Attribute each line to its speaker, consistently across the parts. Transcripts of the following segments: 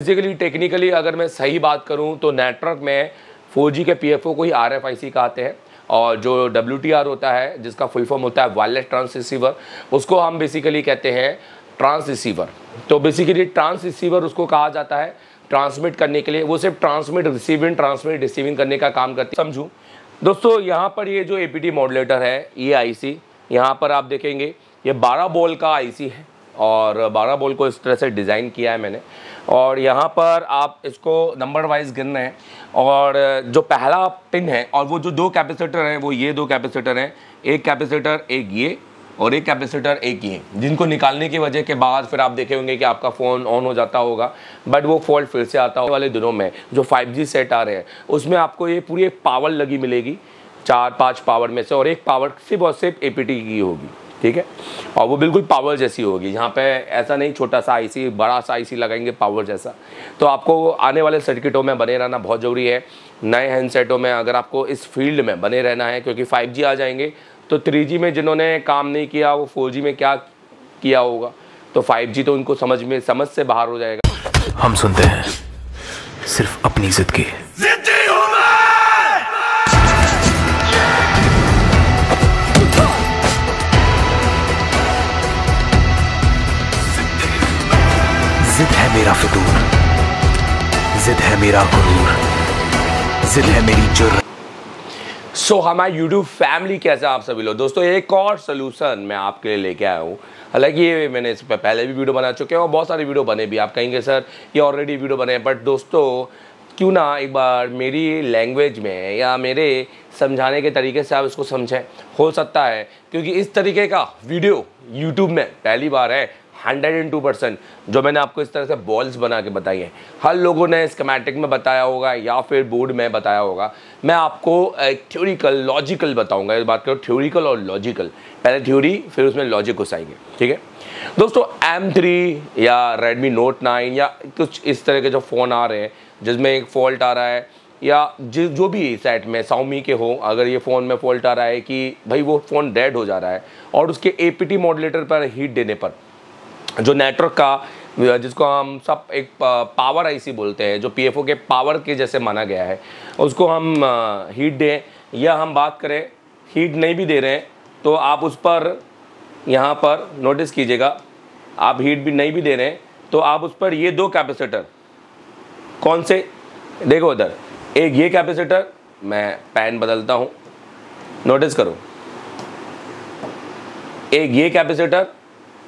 Speaker 1: Basically technically अगर मैं सही बात करूँ तो नेटवर्क में 4G के पीएफओ को ही आर एफ़ आई सी कहते हैं। और जो डब्ल्यूटीआर होता है, जिसका फुल फॉर्म होता है वायरलेस ट्रांस रिसीवर उसको हम बेसिकली कहते हैं ट्रांस रिसीवर तो बेसिकली ट्रांस रिसीवर उसको कहा जाता है ट्रांसमिट करने के लिए। वो सिर्फ़ ट्रांसमिट रिसीविंग ट्रांसमिट रिसीविंग करने का काम करती है। समझूँ? दोस्तों, यहाँ पर ये जो ए पी मॉडलेटर है, ये आई सी यहाँ पर आप देखेंगे, ये 12 बोल का आईसी है। और 12 बोल को इस तरह से डिज़ाइन किया है मैंने। और यहाँ पर आप इसको नंबर वाइज गिन रहे हैं। और जो पहला पिन है, और वो जो दो कैपेसिटर हैं, वो ये दो कैपेसिटर हैं। एक कैपेसिटर, एक ये, और एक कैपेसिटर, एक ये। जिनको निकालने की वजह के बाद फिर आप देखे होंगे कि आपका फ़ोन ऑन हो जाता होगा। बट वो फॉल्ट फिर से आता वाले दिनों में, जो 5G सेट आ रहे हैं। उसमें आपको ये पूरी एक पावर लगी मिलेगी, चार, पाँच पावर में से, और एक पावर सिर्फ़ और सिर्फ़ ए की होगी। ठीक है? और वो बिल्कुल पावर जैसी होगी। यहाँ पे ऐसा नहीं छोटा सा आईसी बड़ा सा आईसी लगाएँगे पावर जैसा। तो आपको आने वाले सर्किटों में बने रहना बहुत ज़रूरी है। नए हैंडसेटों में अगर आपको इस फ़ील्ड में बने रहना है क्योंकि 5G आ जाएँगे तो 3G में जिन्होंने काम नहीं किया वो 4G में क्या किया होगा? तो 5G तो उनको समझ में समझ से बाहर हो जाएगा।
Speaker 2: हम सुनते हैं सिर्फ़ अपनी जिद की जिद है मेरा फितूर जिद है मेरा गुरूर। जिद है मेरी जुर्र।
Speaker 1: सो so, हमारे यूट्यूब फैमिली कैसे आप सभी लोग? दोस्तों एक और सोल्यूशन मैं आपके लिए लेके आया हूँ। हालाँकि ये मैंने इस पर पहले भी वीडियो बना चुके हैं और बहुत सारे वीडियो बने भी आप कहेंगे सर ये ऑलरेडी वीडियो बने हैं। बट दोस्तों क्यों ना एक बार मेरी लैंग्वेज में या मेरे समझाने के तरीके से आप इसको समझें। हो सकता है क्योंकि इस तरीके का वीडियो यूट्यूब में पहली बार है हंड्रेड एंड टू परसेंट, जो मैंने आपको इस तरह से बॉल्स बना के बताई हैं। हर लोगों ने स्कमेटिक में बताया होगा या फिर बोर्ड में बताया होगा। मैं आपको थ्योरिकल लॉजिकल बताऊँगा। इस बात करो थ्योरिकल और लॉजिकल पहले थ्योरी फिर उसमें लॉजिक घुसाएँगे, ठीक है? दोस्तों एम थ्री या रेडमी नोट नाइन या कुछ इस तरह के जो फ़ोन आ रहे हैं, जिसमें एक फॉल्ट आ रहा है, या जिस जो भी सेट में साउमी के हो, अगर ये फ़ोन में फॉल्ट आ रहा है कि भाई वो फ़ोन डेड हो जा रहा है, और उसके ए पी टी मॉडलेटर पर हीट देने पर जो नेटवर्क का, जिसको हम सब एक पावर आईसी बोलते हैं, जो पीएफओ के पावर के जैसे माना गया है, उसको हम हीट दें, या हम बात करें हीट नहीं भी दे रहे हैं तो आप उस पर, यहाँ पर नोटिस कीजिएगा, आप हीट भी नहीं भी दे रहे हैं तो आप उस पर ये दो कैपेसिटर कौन से? देखो उधर एक ये कैपेसिटर मैं पैन बदलता हूँ नोटिस करो, एक ये कैपेसिटर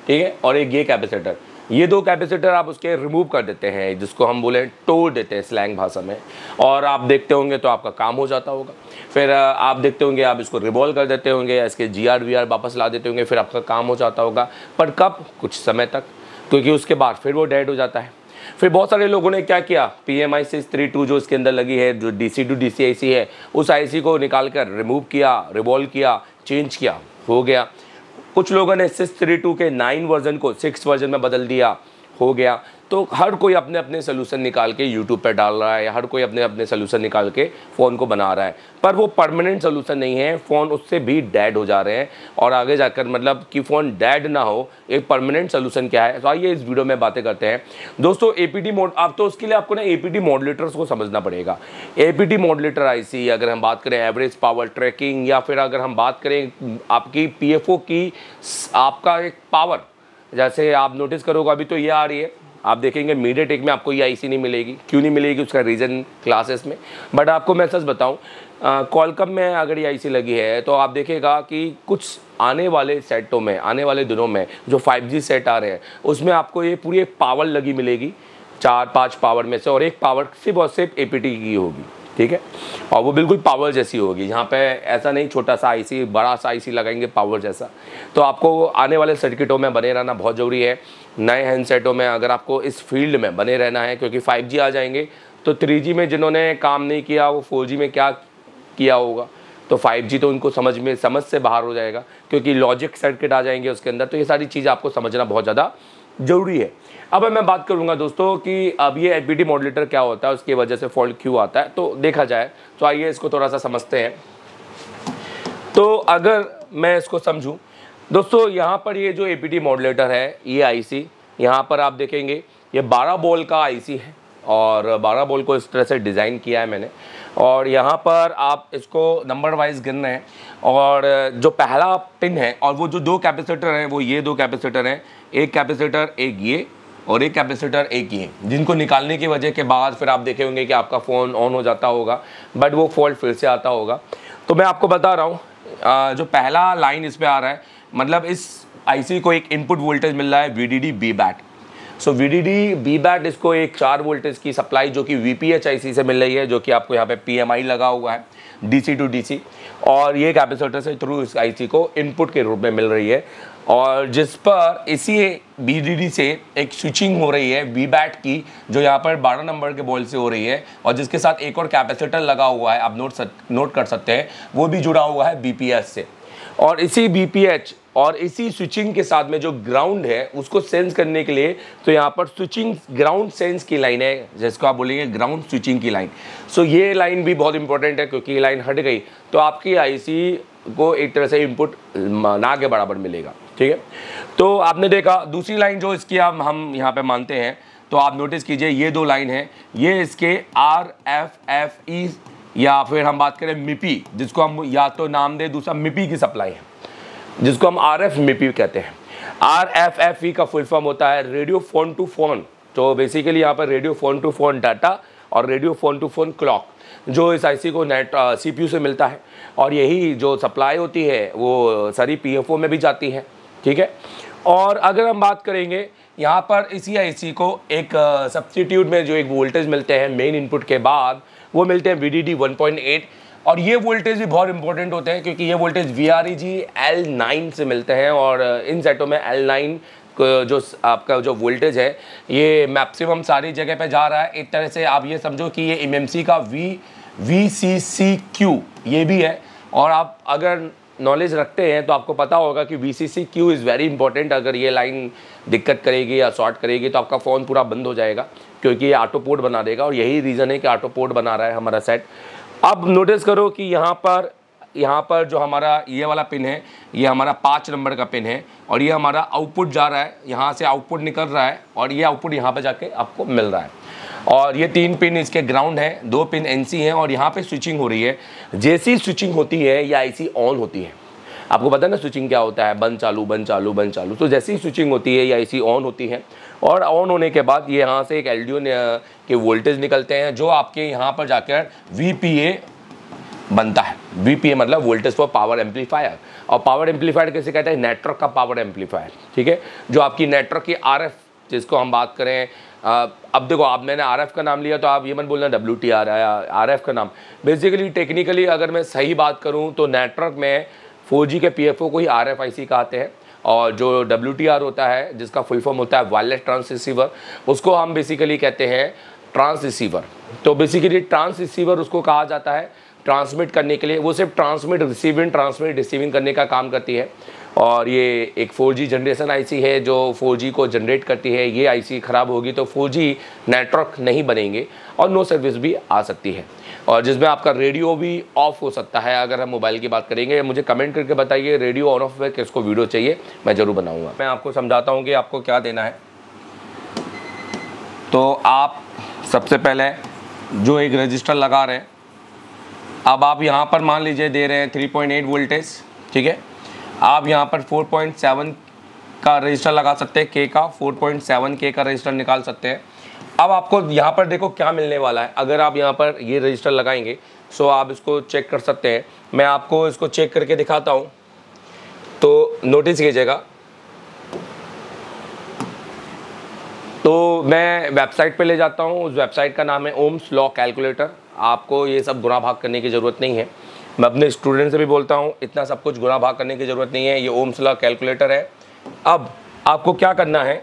Speaker 1: ठीक है? और एक ये कैपेसिटर ये दो कैपेसिटर आप उसके रिमूव कर देते हैं, जिसको हम बोले तोड़ देते हैं स्लैंग भाषा में. और आप देखते होंगे तो आपका काम हो जाता होगा. फिर आप देखते होंगे आप इसको रिवॉल्व कर देते होंगे या इसके जी आर वी आर वापस ला देते होंगे, फिर आपका काम हो जाता होगा. पर कब? कुछ समय तक. क्योंकि उसके बाद फिर वो डेड हो जाता है. फिर बहुत सारे लोगों ने क्या किया? P M I three two जो इसके अंदर लगी है, जो D C to D C I C है, उस आई सी को निकाल कर रिमूव किया रिवॉल्व किया चेंज किया, हो गया. कुछ लोगों ने सिक्स थ्री टू के नाइन वर्जन को सिक्स वर्जन में बदल दिया। हो गया। तो हर कोई अपने अपने सोल्यूशन निकाल के यूट्यूब पर डाल रहा है हर कोई अपने अपने सोल्यूशन निकाल के फ़ोन को बना रहा है। पर वो परमानेंट सोल्यूशन नहीं है। फ़ोन उससे भी डेड हो जा रहे हैं। और आगे जाकर मतलब कि फ़ोन डेड ना हो, एक परमानेंट सोल्यूशन क्या है? तो आइए इस वीडियो में बातें करते हैं। दोस्तों ए मोड अब तो उसके लिए आपको ना ए मॉडलेटर्स को समझना पड़ेगा। ए पी मॉडलेटर आई अगर हम बात करें एवरेज पावर ट्रैकिंग या फिर अगर हम बात करें आपकी पीएफओ की, आपका एक पावर जैसे आप नोटिस करोगे अभी तो ये आ रही है। आप देखेंगे मीडिया टेक में आपको ये आईसी नहीं मिलेगी। क्यों नहीं मिलेगी उसका रीज़न क्लासेस में? बट आपको मैं सच बताऊँ कॉलकम में अगर ये आईसी लगी है तो आप देखेगा कि कुछ आने वाले सेटों में, आने वाले दिनों में जो 5G सेट आ रहे हैं, उसमें आपको ये पूरी एक पावर लगी मिलेगी, चार, पाँच पावर में से, और एक पावर सिर्फ़ और सिर्फ़ ए की होगी। ठीक है? और वो बिल्कुल पावर जैसी होगी। यहाँ पे ऐसा नहीं छोटा सा आईसी बड़ा सा आईसी लगाएँगे पावर जैसा। तो आपको आने वाले सर्किटों में बने रहना बहुत ज़रूरी है। नए हैंडसेटों में अगर आपको इस फ़ील्ड में बने रहना है, क्योंकि 5G आ जाएँगे तो 3G में जिन्होंने काम नहीं किया, वो 4G में क्या किया होगा? तो 5G तो उनको समझ में, समझ से बाहर हो जाएगा, क्योंकि लॉजिक सर्किट आ जाएँगे उसके अंदर। तो ये सारी चीज़ आपको समझना बहुत ज़्यादा ज़रूरी है। अब मैं बात करूँगा दोस्तों कि अब ये एच मॉडलेटर क्या होता है, उसकी वजह से फॉल्ट क्यों आता है तो देखा जाए तो आइए इसको थोड़ा सा समझते हैं। तो अगर मैं इसको समझूं, दोस्तों यहाँ पर ये जो ए मॉडलेटर है, ये आईसी यहाँ पर आप देखेंगे, ये 12 बोल का आईसी है, और 12 बोल को इस तरह से डिज़ाइन किया है मैंने, और यहाँ पर आप इसको नंबर वाइज गिन रहे हैं, और जो पहला पिन है, और वो जो दो कैपेसिटर हैं, वो ये दो कैपेसिटर हैं एक कैपेसिटर, एक ये, और एक कैपेसिटर, एक ये। जिनको निकालने की वजह के बाद फिर आप देखे होंगे कि आपका फ़ोन ऑन हो जाता होगा बट वो फॉल्ट फिर से आता होगा। तो मैं आपको बता रहा हूँ जो पहला लाइन इस पर आ रहा है मतलब इस आईसी को एक इनपुट वोल्टेज मिल रहा है V D D B bat so V D D B bat इसको एक चार वोल्टेज की सप्लाई जो कि V P H I C से मिल रही है, जो कि आपको यहाँ पे पी एम आई लगा हुआ है D C to D C और ये कैपेसिटर से थ्रू इस आई सी को इनपुट के रूप में मिल रही है। और जिस पर इसी बी से एक स्विचिंग हो रही है वी बैट की जो यहाँ पर 12 नंबर के बॉल से हो रही है और जिसके साथ एक और कैपेसिटर लगा हुआ है आप नोट सक, नोट कर सकते हैं वो भी जुड़ा हुआ है बीपीएस से। और इसी BPH और इसी स्विचिंग के साथ में जो ग्राउंड है, उसको सेंस करने के लिए तो यहाँ पर स्विचिंग ग्राउंड सेंस की लाइन है, जिसको आप बोलेंगे ग्राउंड स्विचिंग की लाइन सो ये लाइन भी बहुत इंपॉर्टेंट है क्योंकि ये लाइन हट गई तो आपकी आईसी को एक तरह से इनपुट ना के बराबर मिलेगा, ठीक है? तो आपने देखा, दूसरी लाइन जो इसकी हम हम यहाँ पे मानते हैं तो आप नोटिस कीजिए, ये दो लाइन है, ये इसके आर एफ़ एफ़ ई या फिर हम बात करें मिपी, जिसको हम या तो नाम दें, दूसरा मिपी की सप्लाई है, जिसको हम आर एफ़ मिपी कहते हैं। आर एफ़ एफ़ ई का फुल फॉर्म होता है रेडियो फ़ोन टू फ़ोन। तो बेसिकली यहाँ पर radio phone to phone data और radio phone to phone clock, जो इस आईसी को नेट सीपीयू से मिलता है। और यही जो सप्लाई होती है, वो सारी पीएफओ में भी जाती है, ठीक है? और अगर हम बात करेंगे, यहाँ पर इसी आईसी को एक सब्सटीट्यूट में जो एक वोल्टेज मिलते हैं मेन इनपुट के बाद वो मिलते हैं V D D one point eight और ये वोल्टेज भी बहुत इंपॉर्टेंट होते हैं, क्योंकि ये voltage V R E G L nine से मिलते हैं और इन सेटों में एल नाइन जो आपका जो वोल्टेज है, ये मैक्सिमम सारी जगह पे जा रहा है। एक तरह से आप ये समझो कि ये MMC का V V C C Q ये भी है। और आप अगर नॉलेज रखते हैं तो आपको पता होगा कि V C C Q is very important अगर ये लाइन दिक्कत करेगी या शॉर्ट करेगी तो आपका फ़ोन पूरा बंद हो जाएगा, क्योंकि ये ऑटो पोर्ट बना देगा और यही रीज़न है कि ऑटो पोर्ट बना रहा है हमारा सेट अब नोटिस करो कि यहाँ पर यहाँ पर जो हमारा ये वाला पिन है, ये हमारा पाँच नंबर का पिन है और ये हमारा आउटपुट जा रहा है, यहाँ से आउटपुट निकल रहा है और ये आउटपुट यहाँ पर जाके आपको मिल रहा है। और ये तीन पिन इसके ग्राउंड है, दो पिन एनसी हैं और यहाँ पे स्विचिंग हो रही है। जैसी स्विचिंग होती है, या ऐसी ऑन होती है। आपको पता है ना स्विचिंग क्या होता है? बंद चालू बंद चालू बंद चालू। तो जैसी स्विचिंग होती है, या ऐसी ऑन होती है। और ऑन होने के बाद ये यहाँ से एक एल के वोल्टेज निकलते हैं, जो आपके यहाँ पर जाकर वीपीए बनता है। वीपीए मतलब वोल्टेज फॉर पावर एम्पलीफायर और पावर एम्पलीफायर कैसे कहते हैं? नेटवर्क का पावर एम्पलीफायर ठीक है? जो आपकी नेटवर्क की आरएफ जिसको हम बात करें अब देखो, आप मैंने आरएफ का नाम लिया तो आप ये मन बोलना डब्ल्यू टी आर है आर का नाम। बेसिकली टेक्निकली अगर मैं सही बात करूँ तो नेटवर्क में फोर के पी को ही आर एफ़ कहते हैं। और जो डब्ल्यूटीआर होता है, जिसका फुल फॉर्म होता है वायरलेस ट्रांस रिसीवर उसको हम बेसिकली कहते हैं ट्रांस रिसीवर तो बेसिकली ट्रांस रिसीवर उसको कहा जाता है ट्रांसमिट करने के लिए। वो सिर्फ़ ट्रांसमिट रिसीविंग ट्रांसमिट रिसीविंग करने का काम करती है। और ये एक 4G जनरेशन आईसी है, जो 4G को जनरेट करती है, ये आईसी ख़राब होगी तो 4G नेटवर्क नहीं बनेंगे और नो सर्विस भी आ सकती है। और जिसमें आपका रेडियो भी ऑफ़ हो सकता है, अगर हम मोबाइल की बात करेंगे, मुझे कमेंट करके बताइए रेडियो ऑन ऑफ़ है किसको वीडियो चाहिए, मैं ज़रूर बनाऊँगा। मैं आपको समझाता हूँ कि आपको क्या देना है। तो आप सबसे पहले जो एक रजिस्टर लगा रहे हैं, अब आप यहाँ पर मान लीजिए दे रहे हैं 3.8 वोल्टेज ठीक है? आप यहाँ पर 4.7 का रजिस्टर लगा सकते हैं के का 4.7 के का रजिस्टर निकाल सकते हैं। अब आपको यहाँ पर देखो क्या मिलने वाला है। अगर आप यहाँ पर ये रजिस्टर लगाएँगे सो आप इसको चेक कर सकते हैं। मैं आपको इसको चेक करके दिखाता हूँ। तो नोटिस कीजिएगा। तो मैं वेबसाइट पे ले जाता हूँ। उस वेबसाइट का नाम है ओम्स लॉ कैलकुलेटर आपको ये सब गुना भाग करने की ज़रूरत नहीं है। मैं अपने स्टूडेंट से भी बोलता हूँ, इतना सब कुछ गुना भाग करने की ज़रूरत नहीं है, ये ओम्स लॉ कैलकुलेटर है। अब आपको क्या करना है?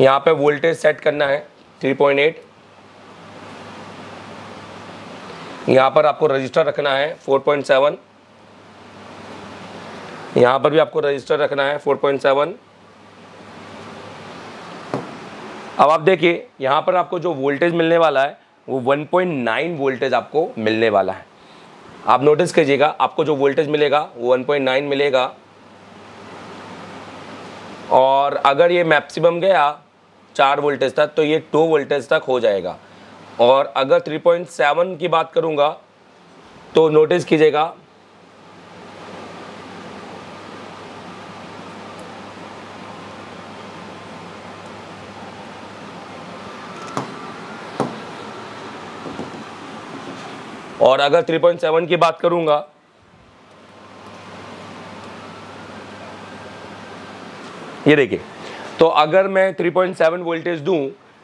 Speaker 1: यहाँ पे वोल्टेज सेट करना है 3.8 यहाँ पर आपको रजिस्टर रखना है 4.7 यहाँ पर भी आपको रजिस्टर रखना है 4.7 अब आप देखिए, यहाँ पर आपको जो वोल्टेज मिलने वाला है, वो 1.9 वोल्टेज आपको मिलने वाला है। आप नोटिस कीजिएगा, आपको जो वोल्टेज मिलेगा, वो 1.9 मिलेगा। और अगर ये मैक्सिमम गया, चार वोल्टेज तक तो ये टू वोल्टेज तक हो जाएगा। और अगर 3.7 की बात करूँगा तो नोटिस कीजिएगा और अगर 3.7 की बात करूँगा ये देखिए तो अगर मैं 3.7 वोल्टेज दूँ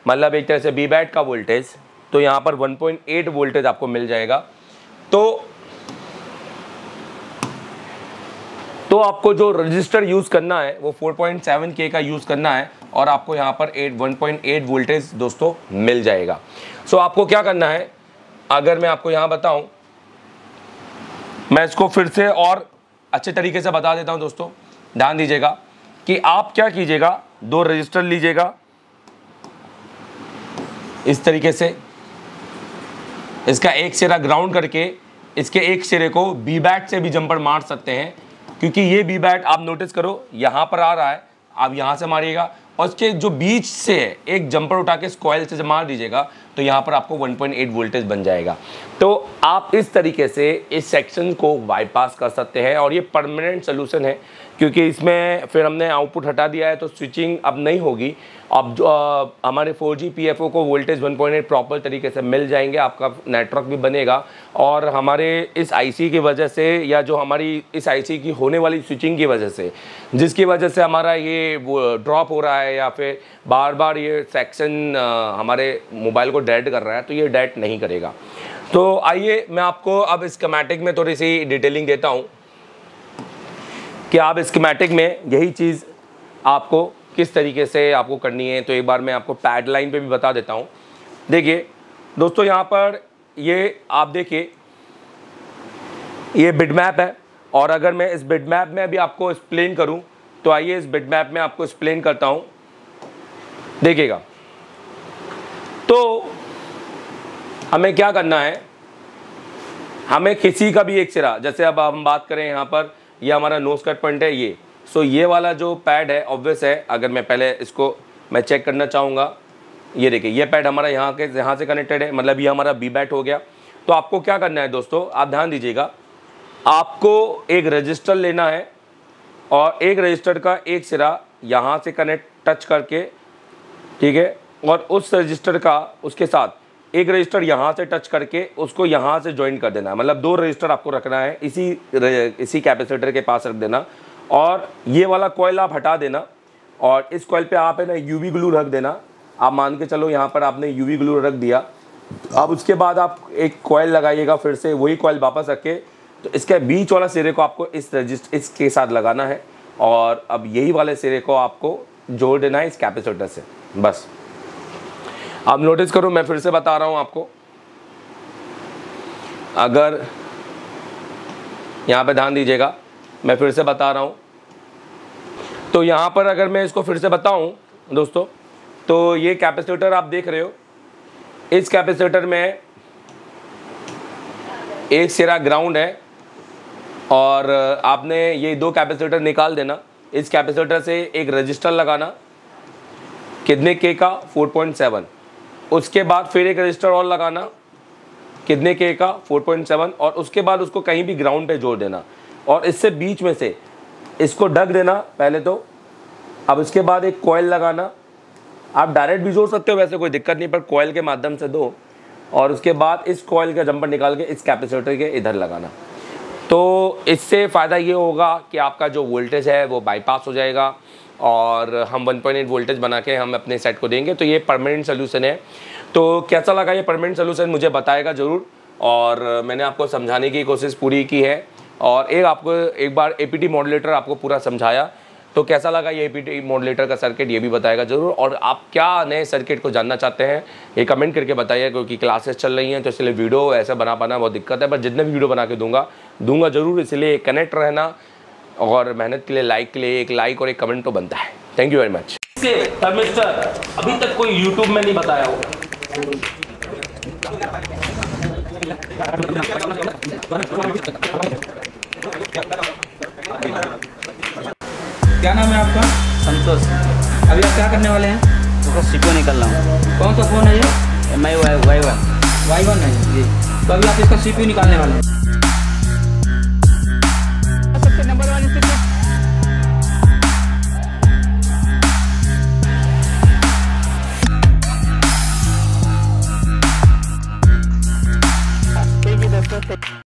Speaker 1: मतलब एक तरह से बी बैट का वोल्टेज तो यहाँ पर 1.8 वोल्टेज आपको मिल जाएगा। तो तो आपको जो रजिस्टर यूज़ करना है वो 4.7 के का यूज़ करना है और आपको यहाँ पर 8 1.8 वोल्टेज दोस्तों मिल जाएगा। सो so, आपको क्या करना है अगर मैं आपको यहाँ बताऊँ, मैं इसको फिर से और अच्छे तरीके से बता देता हूँ दोस्तों। ध्यान दीजिएगा कि आप क्या कीजिएगा, दो रजिस्टर लीजिएगा। इस तरीके से इसका एक सिरा ग्राउंड करके इसके एक सिरे को बी बैट से भी जंपर मार सकते हैं, क्योंकि ये बी बैट आप नोटिस करो, यहाँ पर आ रहा है, आप यहाँ से मारिएगा और उसके जो बीच से एक जंपर उठा के स्कॉयल से मार दीजिएगा तो यहाँ पर आपको 1.8 वोल्टेज बन जाएगा। तो आप इस तरीके से इस सेक्शन को बाईपास कर सकते हैं और ये परमानेंट सोल्यूशन है। क्योंकि इसमें फिर हमने आउटपुट हटा दिया है तो स्विचिंग अब नहीं होगी। अब जो हमारे 4G जी को वोल्टेज 1.8 प्रॉपर तरीके से मिल जाएँगे, आपका नेटवर्क भी बनेगा। और हमारे इस आईसी की वजह से, या जो हमारी इस आईसी की होने वाली स्विचिंग की वजह से, जिसकी वजह से हमारा ये वो ड्रॉप हो रहा है, या फिर बार बार ये सेक्शन हमारे मोबाइल को डेड कर रहा है तो ये डेड नहीं करेगा। तो आइए मैं आपको अब इस कमेटिक में थोड़ी सी डिटेलिंग देता हूँ। कि आप स्कीमेटिक में यही चीज़ आपको किस तरीके से आपको करनी है तो एक बार मैं आपको पैड लाइन पे भी बता देता हूँ। देखिए, दोस्तों, यहाँ पर ये आप देखिए, ये बिड मैप है, और अगर मैं इस बिड मैप में भी आपको एक्सप्लेन करूँ तो आइए इस बिड मैप में आपको एक्सप्लेन करता हूँ। देखिएगा। तो हमें क्या करना है? हमें किसी का भी एक सिरा, जैसे अब हम बात करें यहाँ पर ये हमारा नोज़ कट पॉइंट है ये। सो ये वाला जो पैड है ऑब्वियस है। अगर मैं पहले इसको, मैं चेक करना चाहूँगा। ये देखिए, ये पैड हमारा यहाँ के, यहाँ से कनेक्टेड है। मतलब ये हमारा बी बैट हो गया। तो आपको क्या करना है दोस्तों? आप ध्यान दीजिएगा। आपको एक रजिस्टर लेना है और एक रजिस्टर का एक सिरा यहाँ से कनेक्ट टच करके, ठीक है? और उस रजिस्टर का, उसके साथ एक रजिस्टर यहाँ से टच करके उसको यहाँ से ज्वाइन कर देना है। मतलब दो रजिस्टर आपको रखना है, इसी इसी कैपेसिटर के पास रख देना। और ये वाला कॉयल आप हटा देना, और इस कॉयल पे आप है ना यूवी ग्लू रख देना। आप मान के चलो यहाँ पर आपने यूवी ग्लू रख दिया। अब उसके बाद आप एक कॉयल लगाइएगा फिर से, वही कॉयल वापस रख के। तो इसके बीच वाला सिरे को आपको इस रजिस्ट इसके साथ लगाना है। और अब यही वाले सिरे को आपको जोड़ देना है इस कैपेसिटर से। बस। आप नोटिस करो, मैं फिर से बता रहा हूँ आपको। अगर यहाँ पे ध्यान दीजिएगा, मैं फिर से बता रहा हूँ। तो यहाँ पर अगर मैं इसको फिर से बताऊँ, दोस्तों तो ये कैपेसिटर आप देख रहे हो। इस कैपेसिटर में एक सिरा ग्राउंड है और आपने ये दो कैपेसिटर निकाल देना। इस कैपेसिटर से एक रजिस्टर लगाना। कितने के? का 4.7 उसके बाद फिर एक रजिस्टर और लगाना, कितने के? का 4.7 और उसके बाद उसको कहीं भी ग्राउंड पे जोड़ देना। और इससे बीच में से इसको ढक देना पहले तो। अब उसके बाद एक कोयल लगाना। आप डायरेक्ट भी जोड़ सकते हो, वैसे कोई दिक्कत नहीं, पर कोयल के माध्यम से दो। और उसके बाद इस कोयल का जंपर निकाल के इस कैपेसिटर के इधर लगाना। तो इससे फ़ायदा ये होगा कि आपका जो वोल्टेज है वो बाईपास हो जाएगा। और हम 1.8 वोल्टेज बना के हम अपने सेट को देंगे। तो ये परमानेंट सोल्यूशन है। तो कैसा लगा ये परमानेंट सोल्यूशन मुझे बताएगा ज़रूर। और मैंने आपको समझाने की कोशिश पूरी की है। और एक आपको एक बार ए पी आपको पूरा समझाया। तो कैसा लगा ये ए पी का सर्किट ये भी बताएगा ज़रूर। और आप क्या नए सर्किट को जानना चाहते हैं, ये कमेंट करके बताइए, क्योंकि क्लासेस चल रही हैं तो इसलिए वीडियो ऐसा बना पाना बहुत दिक्कत है। पर जितने भी वीडियो बना के दूँगा दूँगा ज़रूर। इसलिए कनेक्ट रहना। और मेहनत के लिए लाइक के लिए एक लाइक और एक कमेंट तो बनता है। थैंक यू वेरी मच
Speaker 3: अभी तक कोई यूट्यूब में नहीं बताया होगा।
Speaker 4: क्या नाम है आपका?
Speaker 3: संतोष।
Speaker 4: अभी आप क्या करने वाले हैं? उसका सीपीयू निकाल रहा हूँ।
Speaker 5: कौन सा फ़ोन है ये?
Speaker 4: M I Y Y one
Speaker 5: Y one है। जी। तो अभी आप इसका सी निकालने वाले हैं।